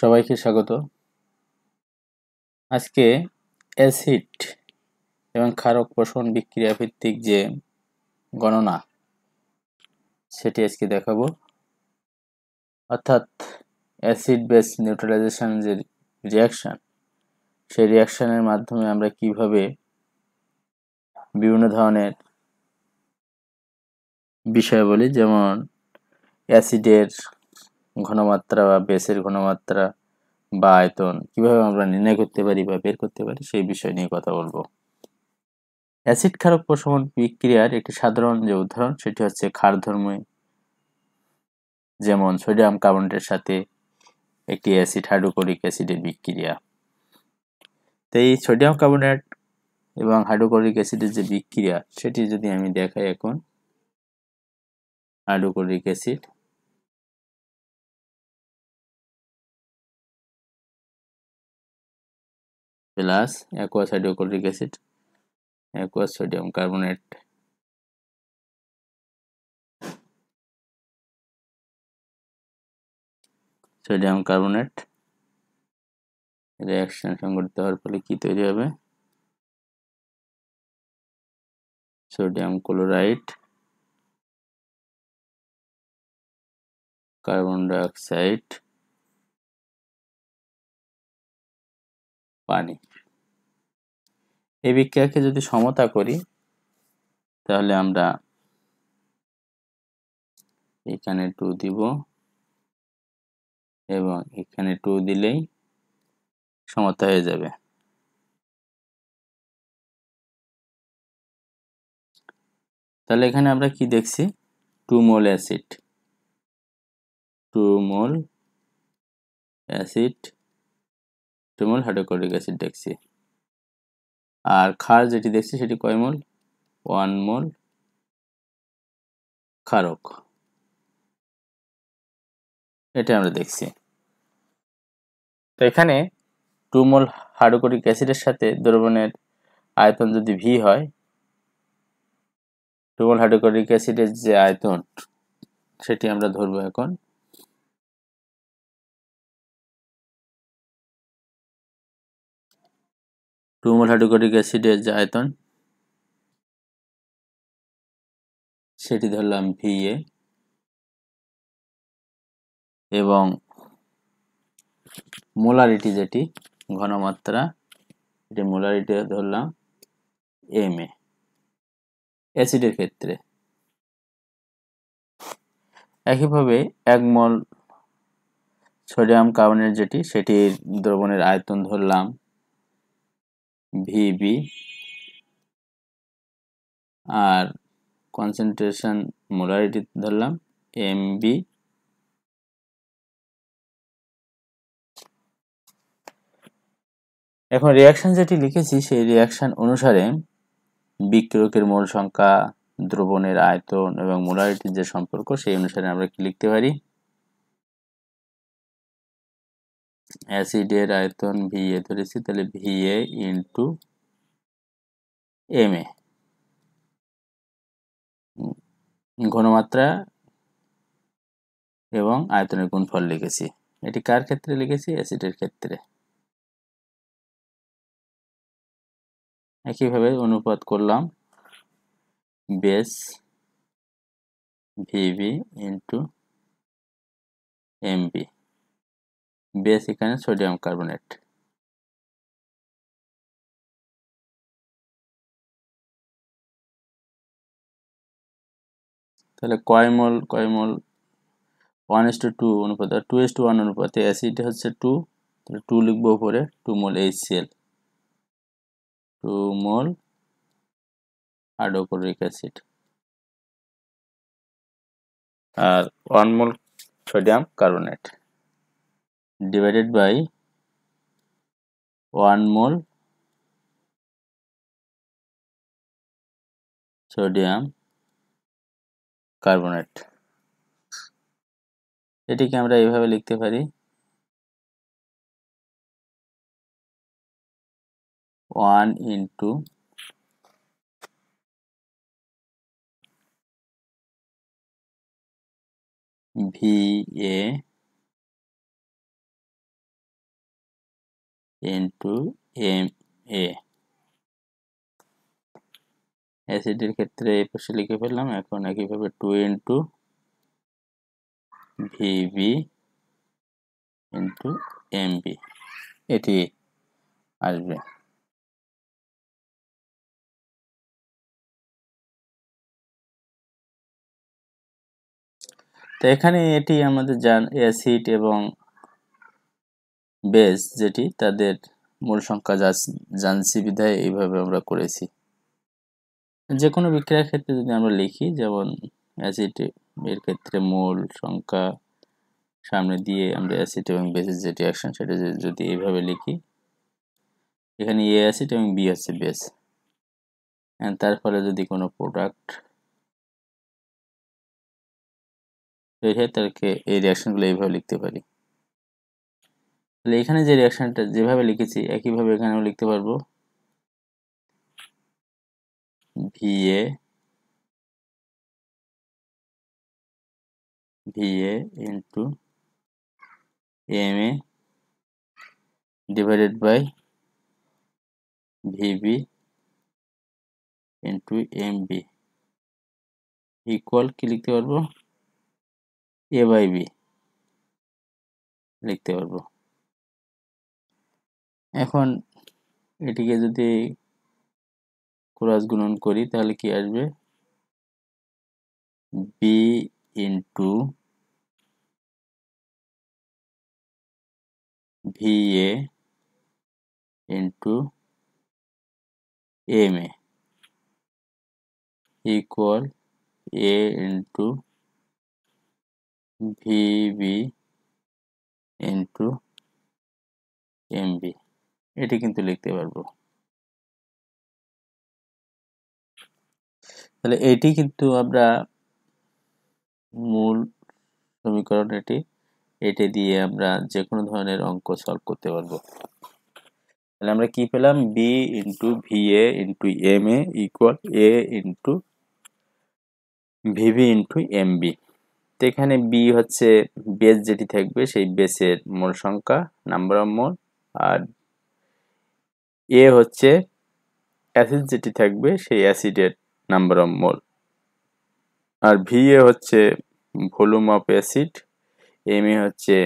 সবাইকে স্বাগত। আজকে অ্যাসিড এবং ক্ষারক পোষণ বিক্রিয়া ভিত্তিক যে গণনা, সেটি আজকে দেখাবো। অর্থাৎ অ্যাসিড বেস নিউট্রালাইজেশন যে রিয়াকশান সেই রিয়াকশানের মাধ্যমে আমরা কীভাবে বিভিন্ন ধরনের বিষয়াবলী, যেমন অ্যাসিডের ঘনমাত্রা বা বেসের ঘনমাত্রা বা আয়তন কীভাবে আমরা নির্ণয় করতে পারি বা বের করতে পারি সেই বিষয় নিয়ে কথা বলব। অ্যাসিড ক্ষারক প্রশমন বিক্রিয়ার একটি সাধারণ যে উদাহরণ সেটি হচ্ছে ক্ষারধর্মী যেমন সোডিয়াম কার্বনেটের সাথে একটি অ্যাসিড হাইড্রোক্লোরিক অ্যাসিডের বিক্রিয়া। তো এই সোডিয়াম কার্বনেট এবং হাইড্রোক্লোরিক অ্যাসিডের যে বিক্রিয়া সেটি যদি আমি দেখাই এখন, hydrochloric acid plus aqueous hydrochloric acid aqueous sodium carbonate sodium carbonate reaction সংঘটিত হওয়ার ফলে কি তৈরি হবে? সোডিয়াম ক্লোরাইড কার্বন ডাইঅক্সাইড পানি। এই বিক্রিয়াকে যদি সমতা করি, তাহলে আমরা এখানে টু দিব এবং এখানে টু দিলেই সমতা হয়ে যাবে। তাহলে এখানে আমরা কি দেখছি? Two mole acid two mole acid mole? Hydrochloric acid দেখছি। আর ক্ষার যেটি দেখছি সেটি কয় মোল? One mole. ক্ষারক এটা আমরা দেখছি। তো এখানে টু মোল হাইড্রোক্লোরিক অ্যাসিডের সাথে দ্রবণের আয়তন যদি ভি হয়, টু মোল হাইড্রোক্লোরিক অ্যাসিডের যে আয়তন, সেটি আমরা ধরবো এখন টু মোল হাইড্রোক্লোরিক অ্যাসিডের যে আয়তন, সেটি ধরলাম ভি এ এবং মোলারিটি যেটি, ঘনমাত্রা, এটি মোলারিটি ধরলাম এম এ অ্যাসিডের ক্ষেত্রে একইভাবে এক মল সোডিয়াম কার্বনেট যেটি, সেটির দ্রবণের আয়তন ধরলাম ভিবি আর কনসেন্ট্রেশন মোলারিটি ধরলাম এমবি এখন রিয়াকশন যেটি লিখেছি, সেই রিয়াকশন অনুসারে বিক্রিয়কের মোল সংখ্যা, দ্রবণের আয়তন এবং মোলারিটির যে সম্পর্ক, সেই অনুসারে আমরা কি লিখতে পারি? অ্যাসিডের আয়তন ভি এ ধরেছি, তাহলে V A into M A ঘনমাত্রা এবং আয়তনের গুণফল লিখেছি। এটি কার ক্ষেত্রে লিখেছি? অ্যাসিডের ক্ষেত্রে। একইভাবে অনুপাত করলাম base VB into MB base এখানে সোডিয়াম কার্বনেট। তাহলে কয়মল কয়মল? ওয়ান এস টু টু অনুপাতে টু এস টু ওয়ান অনুপাতে অ্যাসিড হচ্ছে টু তাহলে টু লিখব উপরে two mole H CL two mole hydrochloric acid R one mole sodium carbonate. Divided by one mole sodium carbonate এটিকে আমরা এইভাবে লিখতে পারি one into V A into M A অ্যাসিডের ক্ষেত্রে এই পাশে লিখে ফেললাম এখন একইভাবে two into VB into MB এটি আসবে তো এখানে এটি আমাদের জান অ্যাসিড এবং বেস যেটি তাদের মূল সংখ্যা জানছি বিধায় এইভাবে আমরা করেছি। যে কোনো বিক্রিয়ার ক্ষেত্রে যদি আমরা লিখি, যেমন অ্যাসিড এর ক্ষেত্রে মূল সংখ্যা সামনে দিয়ে আমরা অ্যাসিড এবং বেসের যে রিয়াকশন সেটা যদি এইভাবে লিখি, এখানে এ অ্যাসিড এবং বি হচ্ছে বেস তার ফলে যদি কোনো প্রোডাক্ট তৈরি হয় তাকে এই রিয়াকশনগুলো এইভাবে লিখতে পারি। তাহলে এখানে যে রিয়াকশনটা যেভাবে লিখেছি, একইভাবে এখানেও লিখতে পারব। VA VA into M A divided by VB into M B equal কি লিখতে পারব? এ বাই বি লিখতে পারব। এখন এটিকে যদি ক্রস গুণন করি, তাহলে কি আসবে? B into V A into M A equal A into VB into MB এটি কিন্তু লিখতে পারব। তাহলে এটি কিন্তু আমরা মূল সমীকরণ এটি এটি দিয়ে আমরা যে কোনো ধরনের অঙ্ক সলভ করতে পারব। তাহলে আমরা কি পেলাম? B into V A into M A equal A into VB into M B তো এখানে বি হচ্ছে বেস যেটি থাকবে, সেই বেসের মোল সংখ্যা নাম্বার অফ মোল আর এ হচ্ছে অ্যাসিড যেটি থাকবে সেই অ্যাসিডের নাম্বার অফ মোল আর ভি এ হচ্ছে volume of acid M A হচ্ছে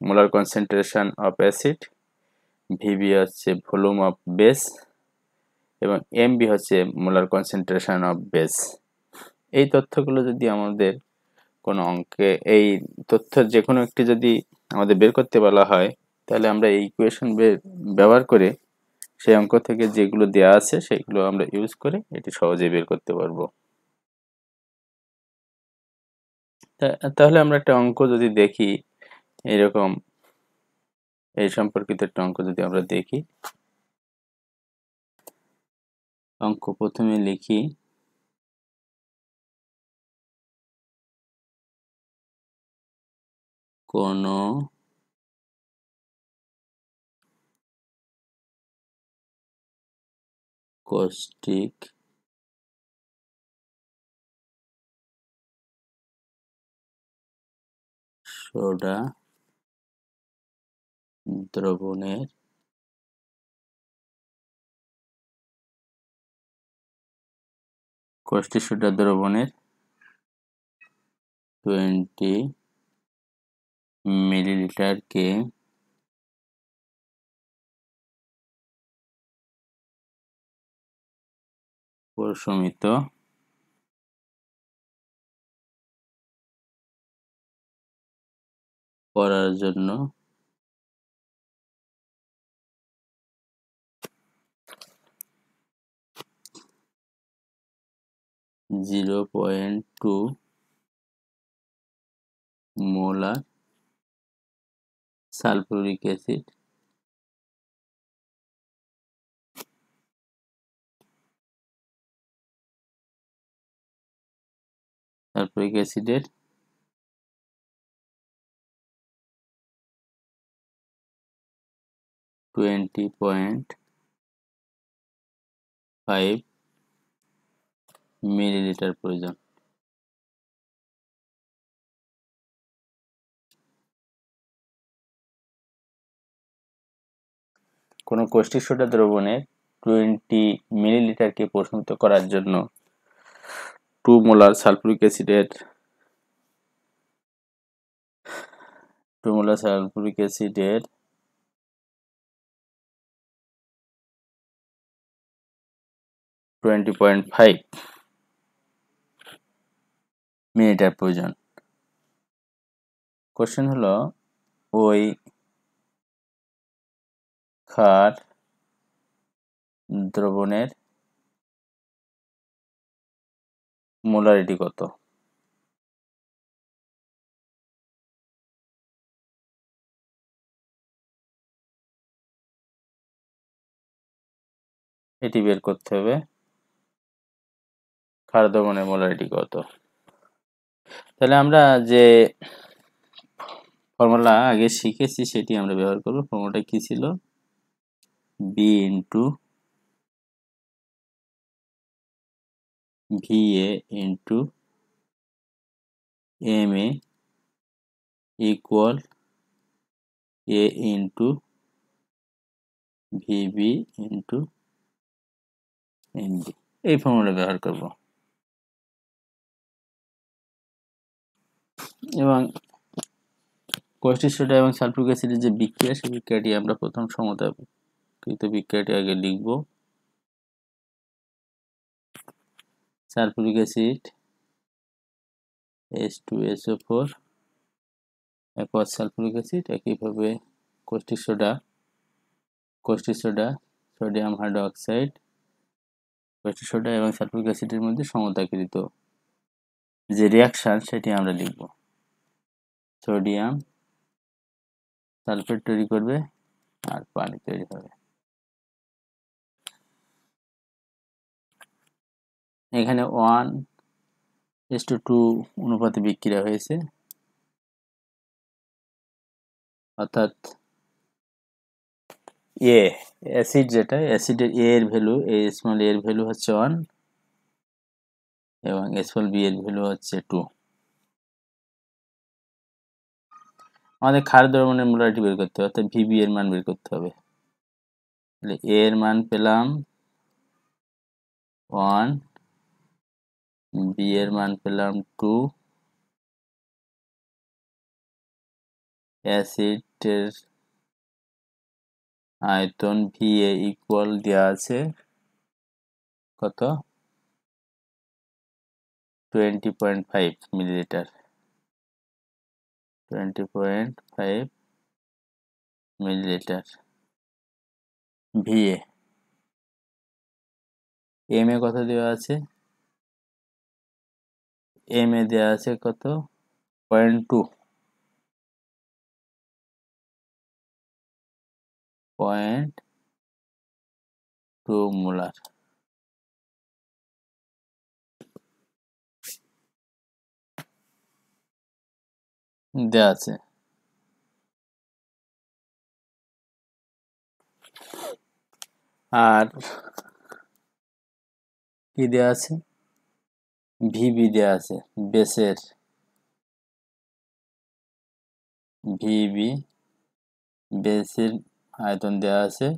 molar concentration of acid VB হচ্ছে ভলিউম অফ বেস এবং এমবি হচ্ছে মোলার কনসেন্ট্রেশন অফ বেস এই তথ্যগুলো যদি আমাদের কোনো অঙ্কে, এই তথ্য যে কোনো একটি যদি আমাদের বের করতে বলা হয়, তাহলে আমরা এই ইকুয়েশন ব্যবহার করে সেই অঙ্ক থেকে যেগুলো দেওয়া আছে সেগুলো আমরা ইউজ করে এটি সহজেই বের করতে পারব। তাহলে আমরা একটা অঙ্ক যদি দেখি, এরকম, এই সম্পর্কিত একটা অঙ্ক যদি আমরা দেখি। অঙ্ক প্রথমে লিখি, কোনো কষ্টিক সোডা দ্রবণের কষ্টি সোডা দ্রবণের টোয়েন্টি মিলিলিটারকে প্রশমিত করার জন্য। Zero point two molar sulphuric acid. Sulphuric অ্যাসিডের টোয়েন্টি পয়েন্ট ফাইভ মিলিলিটার প্রয়োজন। কোনো কোষ্ঠী সোডা দ্রবণের টোয়েন্টি মিলিলিটারকে প্রশমিত করার জন্য টু মোলার সালফুরিক অ্যাসিডের টু মোলার সালফুরিক অ্যাসিডের টোয়েন্টি পয়েন্ট ফাইভ মিনিটের প্রয়োজন কোশ্চেন হলো, ওই ক্ষার দ্রবণের মোলারিটি কত? এটি বের করতে হবে। ক্ষার দ্রবণের মোলারিটি কত? তাহলে আমরা যে ফর্মুলা আগে শিখেছি সেটি আমরা ব্যবহার করব। ফর্মুলাটা কি ছিল? B into into M A equal A into VB into ND এই ফর্মুলা ব্যবহার করব। এবং কোষ্টিক সোডা এবং সালফিক অ্যাসিডের যে বিক্রিয়া, সেই বিক্রিয়াটি আমরা প্রথম সমতাকৃত বিক্রিয়াটি আগে লিখব। Sulphuric acid S two SO four একবার সালফুরিক অ্যাসিড, একইভাবে caustic soda caustic soda sodium hydroxide caustic soda এবং সালফুরিক অ্যাসিডের মধ্যে সমতাকৃত। যে রিয়াকশান সেটি আমরা লিখব সোডিয়াম সালফেট তৈরি করবে আর পানি তৈরি হবে। এখানে ওয়ান এস টু টু অনুপাতে বিক্রিয়া হয়েছে। অর্থাৎ এ অ্যাসিড যেটা অ্যাসিডের এ এর ভ্যালু এ স্মল এর ভ্যালু হচ্ছে ওয়ান এবং স্মল বি এর ভ্যালু হচ্ছে টু আমাদের ক্ষার দ্রবণের মোলারিটি বের করতে হবে, অর্থাৎ ভিবি এর মান বের করতে হবে। এ এর মান পেলাম ওয়ান বি এর মান পেলাম টু অ্যাসিডের আয়তন ভি এ ইকুয়াল দেওয়া আছে। কত? Twenty point five millilitre twenty point five millilitre VA M A কত দেওয়া আছে? এম এ দেওয়া আছে কত? Point two. Point two molar. দেওয়া আছে। আর কি দেওয়া আছে? ভিবি দেওয়া আছে, বেসের। ভিবি বেসের আয়তন দেওয়া আছে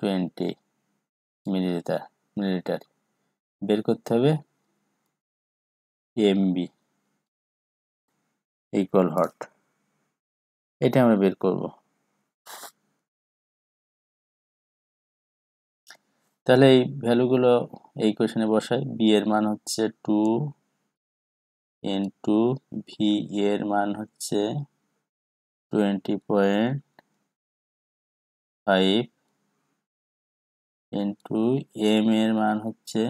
টোয়েন্টি মিলিলিটার মিলিলিটার বের করতে হবে এমবি ইকুয়াল হট এটা আমরা বের করব। তাহলে এই ভ্যালুগুলো এই কোয়েশনে বসাই। বি এর মান হচ্ছে টু ইন টু ভি এর মান হচ্ছে twenty point five into M এর মান হচ্ছে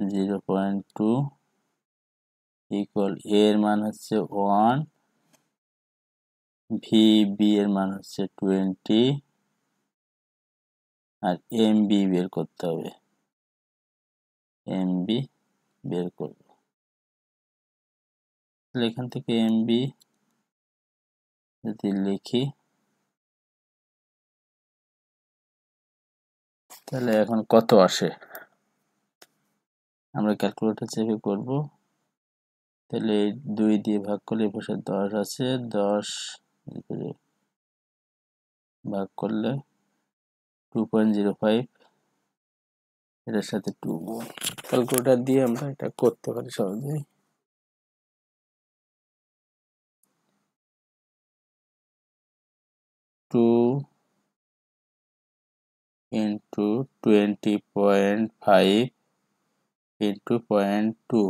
জিরো পয়েন্ট টু ইকুয়াল এর মান হচ্ছে ওয়ান ভি বি এর মান হচ্ছে টোয়েন্টি আর এম বি বের করতে হবে। এম বি বের করব। তাহলে এখান থেকে এম বি যদি লিখি, তাহলে এখন কত আসে? আমরা ক্যালকুলেটর চেপে করব। তাহলে দুই দিয়ে ভাগ করলে পাশে দশ আছে। দশ ভাগ করলে টু পয়েন্ট জিরো ফাইভ এটার সাথে টু ক্যালকুলেটার দিয়ে আমরা এটা করতে পারি সহজেই। Two into twenty point five into point two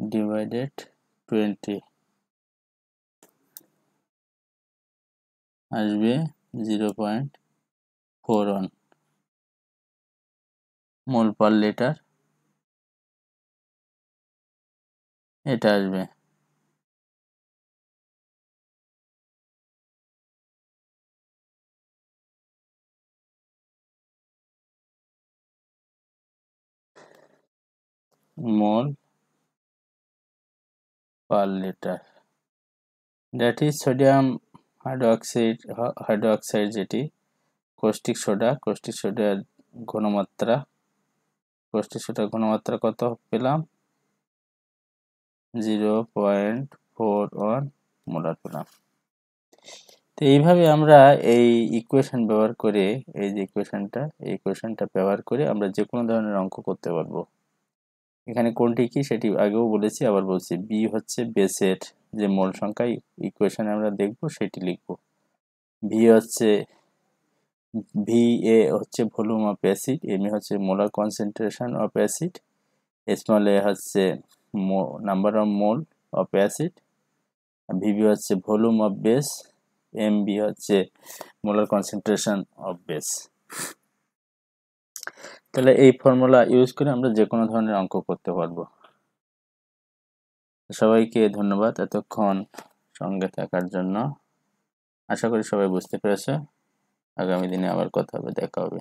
divided twenty আসবে zero point one mole per litre এটা আসবে। Mole per litre that is sodium hydroxide hydroxide যেটি কষ্টিক সোডা কষ্টিক সোডার ঘনমাত্রা কষ্টিক সোডার ঘনমাত্রা কত পেলাম? Zero point four one molar পেলাম। তো এইভাবে আমরা এই ইকুয়েশন ব্যবহার করে, এই যে ইকুয়েশনটা এই ইকুয়েশনটা ব্যবহার করে আমরা যে কোনো ধরনের অঙ্ক করতে পারব। এখানে কোনটি কি সেটি আগেও বলেছি, আবার বলছি বি হচ্ছে বেসের যে মোল সংখ্যা ইকুয়েশনে আমরা দেখব সেটি লিখব। ভি হচ্ছে ভি এ হচ্ছে volume of acid M A হচ্ছে molar concentration of acid small A হচ্ছে number of mole of acid VB হচ্ছে volume of base M B হচ্ছে মোলার কনসেন্ট্রেশন অফ বেস তাহলে এই ফর্মুলা ইউজ করে আমরা যে কোনো ধরনের অঙ্ক করতে পারব। সবাইকে ধন্যবাদ এতক্ষণ সঙ্গে থাকার জন্য। আশা করি সবাই বুঝতে পেরেছে। আগামী দিনে আবার কথা হবে দেখা হবে।